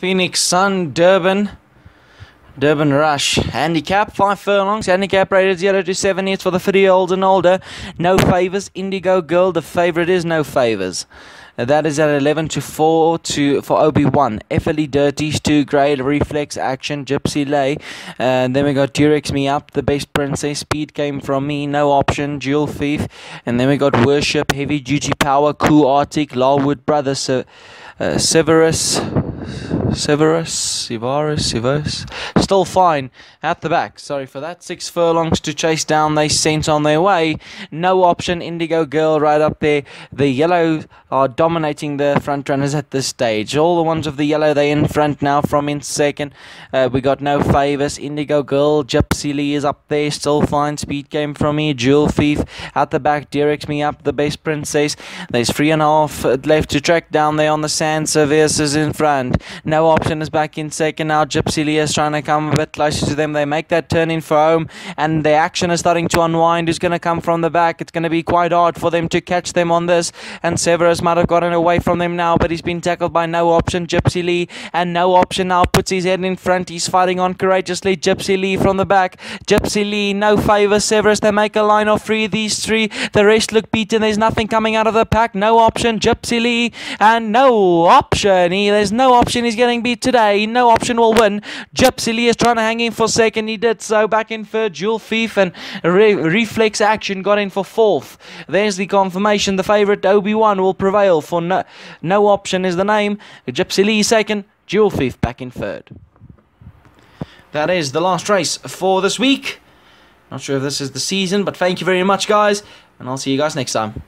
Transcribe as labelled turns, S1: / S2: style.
S1: Phoenix Sun, Durban. Durban Rush. Handicap, five furlongs. Handicap rated 0 to 7 years for the 30 year olds and older. No favours. Indigo Girl, the favourite is no favours. Uh, That is at 11 to 4 to for OB1. FLE Dirties 2 grade reflex action Gypsy Lay. And then we got Durex Me Up, the best princess. Speed came from me, no option. Jewel Thief. And then we got Worship, Heavy Duty Power, Cool Arctic, Larwood Brothers, Se- uh, Severus. Severus, Severus, Severus. Still fine at the back. Sorry for that. Six furlongs to chase down. They sent on their way. No option. Indigo Girl right up there. The yellow are dominating the front runners at this stage. All the ones of the yellow they in front now from in second. Uh, we got no favours. Indigo Girl, Gypsy Lee is up there. Still fine. Speed came from me. Jewel Thief at the back. Derek's me up. The best princess. There's three and a half left to track down there on the sand. Severus is in front. No option is back in second now. Gypsy Lee is trying to come a bit closer to them. They make that turn in for home, and the action is starting to unwind. Who's going to come from the back? It's going to be quite hard for them to catch them on this. And Severus might have gotten away from them now, but he's been tackled by no option. Gypsy Lee, and no option now puts his head in front. He's fighting on courageously. Gypsy Lee from the back. Gypsy Lee, no favour. Severus, they make a line of three. These three, the rest look beaten. There's nothing coming out of the pack. No option. Gypsy Lee, and no option. He, there's no option. He's getting beat today. No option will win. Gypsy Lee is trying to hang in for second. He did so. Back in third. Jewel Thief and Re- Reflex Action got in for fourth. There's the confirmation. The favourite Obi-Wan will prevail for no, no option is the name. Gypsy Lee second. Jewel Thief back in third. That is the last race for this week. Not sure if this is the season, but thank you very much, guys, and I'll see you guys next time.